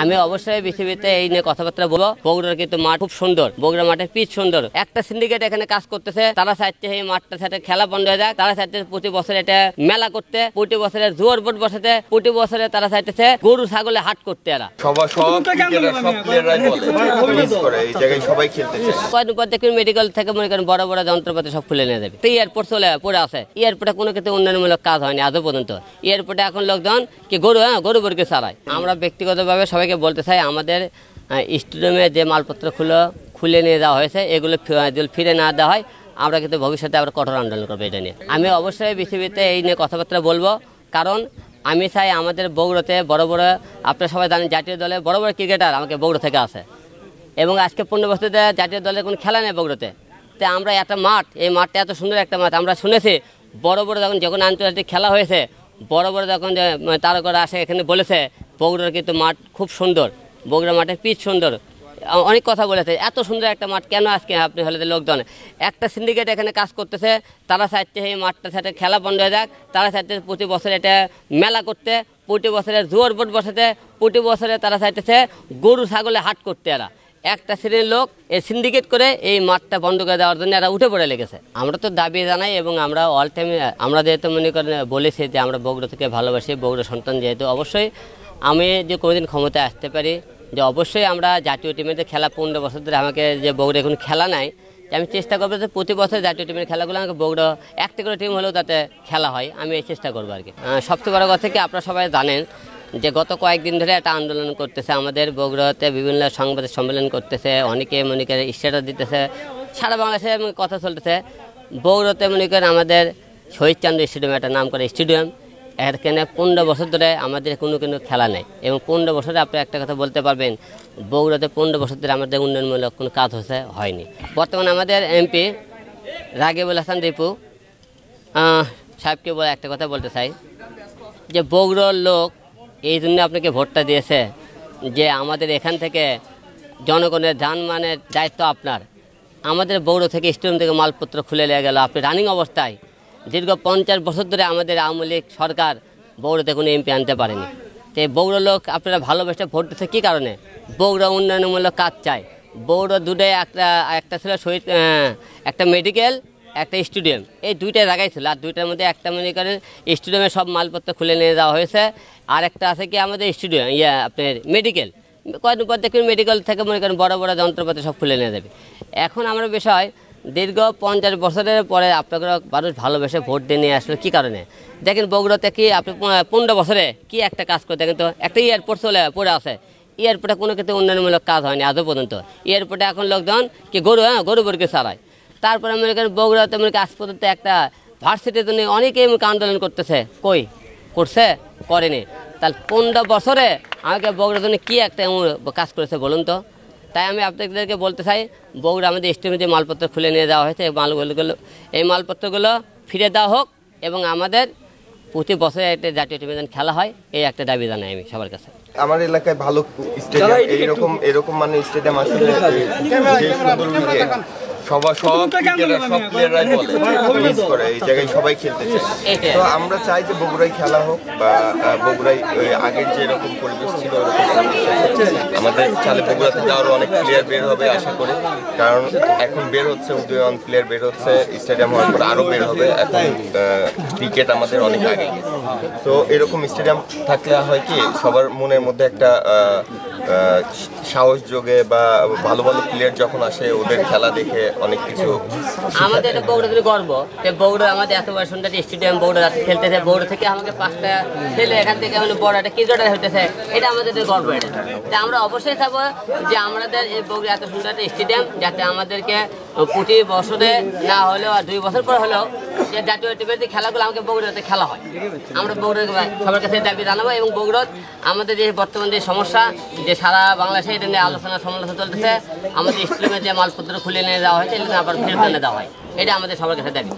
আমি অবশ্যই পৃথিবীতে এই নিয়ে কথাবার্তা বলব। বগুড়ার কিন্তু মাঠ খুব সুন্দর। বগুড়া মাঠের পিচ সুন্দর। একটা সিন্ডিকেট এখানে কাজ করতেছে তারা চাইছে এই মাঠটা সাথে খেলা বন্ধ হয়ে যায় তারা চাইছে প্রতি বছর এটা মেলা করতে প্রতি বছরে জোয়ার বোট বসাতে প্রতি বছরে তারা চাইতেছে গরু ছাগলে হাট করতে এরা। সবাই কয়েকদিন পর দেখবেন মেডিকেল থেকে মনে করেন বড় বড় যন্ত্রপাতি সব খুলে নিয়ে যাবে। তো এয়ারপোর্ট চলে পড়ে আছে। এয়ারপোর্টে কোনো ক্ষেত্রে উন্নয়নমূলক কাজ হয়নি আজও পর্যন্ত। এয়ারপোর্টে এখন লোকজন কি গরু হ্যাঁ? গরু বর্গে চালায়। আমরা ব্যক্তিগতভাবে সবাইকে বলতে চাই, আমাদের স্টেডিয়ামে যে মালপত্র খুলে নিয়ে যাওয়া হয়েছে, এগুলো যদি ফিরে না দেওয়া হয়, আমরা কিন্তু ভবিষ্যতে আমরা কঠোর আন্দোলন করব এটা নিয়ে। আমি অবশ্যই পৃথিবীতে এই নিয়ে কথাবার্তা বলব, কারণ আমি চাই আমাদের বগুড়াতে বড় বড়, আপনারা সবাই জানেন জাতীয় দলে বড় বড় ক্রিকেটার আমাকে বগুড়া থেকে আসে। এবং আজকে পনেরো বস্তুতে জাতীয় দলের কোনো খেলা নেই বগুড়াতে। তো আমরা একটা মাঠ, এই মাঠটা এত সুন্দর একটা মাঠ, আমরা শুনেছি, বড় বড় যখন যখন আন্তর্জাতিক খেলা হয়েছে, বড় বড় যখন তারকরা আসে, এখানে বলেছে বগুড়ার কিন্তু মাঠ খুব সুন্দর। বগুড়া মাঠের পিচ সুন্দর। অনেক কথা বলেছে, এত সুন্দর একটা মাঠ কেন আজকে আপনি হলে লোকজন? একটা সিন্ডিকেট এখানে কাজ করতেছে, তারা চাইছে এই মাঠটা সাথে খেলা বন্ধ হয়ে যাক, তারা চাইছে প্রতি বছর এটা মেলা করতে, প্রতি বছরে জোয়ার বোট বসাতে, প্রতি বছরে তারা চাইতেছে গরু, ছাগলে হাট করতে এরা। একটা শ্রেণির লোক এই সিন্ডিকেট করে এই মাঠটা বন্ধ করে দেওয়ার জন্য এরা উঠে পড়ে লেগেছে। আমরা তো দাবি জানাই এবং আমরা অল টাইম আমরা যেহেতু মনে করেন বলেছি যে আমরা বগুড়া থেকে ভালোবাসি, বগুড়া সন্তান যেহেতু অবশ্যই আমি যে কোনোদিন ক্ষমতায় আসতে পারি, যে অবশ্যই আমরা জাতীয় টিমে যে খেলা পনেরো বছর ধরে আমাকে যে বগুড়া এখন খেলা নাই আমি চেষ্টা করব যে প্রতি বছর জাতীয় টিমের খেলাগুলো আমাকে বগুড়া একটা করে টিম হলেও তাতে খেলা হয়, আমি এই চেষ্টা করব আর কি সবচেয়ে বড় কথা কি আপনারা সবাই জানেন যে গত কয়েকদিন ধরে একটা আন্দোলন করতেছে, আমাদের বগুড়াতে বিভিন্ন সংবাদ সম্মেলন করতেছে, অনেকে মনে করেন স্ট্যাটাস দিতেছে, সারা বাংলাদেশে কথা চলতেছে, বগুড়াতে মনে করেন আমাদের শহীদচন্দ্র স্টেডিয়াম একটা নাম করে স্টেডিয়াম এখানে পনেরো বছর ধরে আমাদের কোনো কোনো খেলা নেই। এবং পনেরো বছরে আপনি একটা কথা বলতে পারবেন, বগুড়াতে পনেরো বছর ধরে আমাদের উন্নয়নমূলক কোনো কাজ হচ্ছে হয়নি। বর্তমানে আমাদের এমপি রাগিবুল হাসান রিপু সাহেবকে বলে একটা কথা বলতে চাই, যে বগুড়ার লোক এই জন্য আপনাকে ভোটটা দিয়েছে, যে আমাদের এখান থেকে জনগণের যানমানের দায়িত্ব আপনার। আমাদের বগুড়া থেকে স্টেডিয়াম থেকে মালপত্র খুলে নিয়ে গেল। আপনি রানিং অবস্থায় দীর্ঘ পঞ্চাশ বছর ধরে আমাদের আওয়ামী লীগ সরকার বগুড়াতে কোনো এমপি আনতে পারেনি। তো বগুড়া লোক আপনারা ভালোবেসে ভোট দিচ্ছে কী কারণে? বগুড়া উন্নয়নমূলক কাজ চায় বগুড়া দুটাই একটা একটা ছিল শহীদ একটা মেডিকেল একটা স্টেডিয়াম এই দুইটা জায়গায় ছিল। আর দুইটার মধ্যে একটা মনে করেন স্টেডিয়ামে সব মালপত্র খুলে নিয়ে যাওয়া হয়েছে। আর একটা আছে কি আমাদের স্টেডিয়াম ইয়ে আপনার মেডিকেল কয়েকদিন পর দেখবেন মেডিকেল থেকে মনে করেন বড় বড় যন্ত্রপাতি সব খুলে নিয়ে যাবে। এখন আমার বিষয় দীর্ঘ পঞ্চাশ বছরের পরে আপনারা মানুষ ভালোবেসে ভোট দিয়ে নিয়ে আসলো, কী কারণে? দেখেন বগুড়াতে কি আপনি পনেরো- বছরে কি একটা কাজ করে দেখেন তো একটা এয়ারপোর্ট চলে, পড়ে আছে। এয়ারপোর্টে কোনো ক্ষেত্রে উন্নয়নমূলক কাজ হয়নি আজও পর্যন্ত। এয়ারপোর্টে এখন লোকজন কি গরু হ্যাঁ গরু বর্গে চালায়। তারপরে মনে করেন বগুড়াতে মনে আজ পর্যন্ত একটা ভার্সিটির জন্য অনেকেই আন্দোলন করতেছে। কই? করছে? করেনি। তাহলে পনেরো বছরে আমাকে বগুড়ার জন্য কী একটা কাজ করেছে বলুন তো? তাই আমি আপনাদেরকে বলতে চাই বগুড়া আমাদের স্টেমে যে মালপত্র খুলে নিয়ে যাওয়া হয়েছে এই মালগুলো এই মালপত্রগুলো ফিরে দেওয়া হোক এবং আমাদের প্রতি বছরে একটা জাতীয় টিমে খেলা হয় এই একটা দাবি জানাই আমি সবার কাছে। আমার এলাকায় ভালো স্টেডিয়াম এইরকম এরকম মানে স্টেডিয়াম আসলে যে সুন্দর cricket, সবার সব সব প্লেয়াররাই মিস করে এই জায়গায় সবাই খেলতে চায়। তো আমরা চাই যে বগুড়ায় খেলা হোক বা বগুড়ায় আগের যে এরকম পরিবেশ ছিল ওরকম। আমাদের চালে বগুড়া যাওয়ার অনেক প্লেয়ার বের হবে, আশা করি। কারণ এখন বের হচ্ছে উদয়ন প্লেয়ার বের হচ্ছে স্টেডিয়াম হওয়ার পর আরও বের হবে। এখন ক্রিকেট আমাদের অনেক আগে। তো এরকম স্টেডিয়াম থাকলে হয় কি, সবার মনের মধ্যে একটা সাহস যোগে বা ভালো ভালো প্লেয়ার যখন আসে, ওদের খেলা দেখে অনেক কিছু আমাদের এটা থেকে গর্ব, যে বগুড়া আমাদের এত বড় সুন্দর স্টেডিয়াম বগুড়া রাতে খেলতেছে বগুড়া থেকে আমাকে পাঁচটা ছেলে এখান থেকে বড় একটা ক্রিকেটার হইতেছে, এটা আমাদের গর্ব এটা। তা আমরা অবশ্যই চাবো যে আমাদের এই বগুড়া এত সুন্দর একটা স্টেডিয়াম যাতে আমাদেরকে প্রতি বছরে না হলেও আর দুই বছর পর হলেও যে জাতীয় যে খেলাগুলো আমাকে বগুড়াতে খেলা হয়। আমরা বগুড়া সবার কাছে দাবি জানাব এবং বগুড়া আমাদের যে বর্তমান যে সমস্যা, যে সারা বাংলাদেশে এটা নিয়ে আলোচনা সমালোচনা চলতেছে, আমাদের স্টেডিয়ামে যে মালপত্র খুলে নিয়ে যাওয়া হয়েছে, এটা আবার ফেরত এনে দেওয়া হয়। এটা আমাদের সবার কাছে দাবি।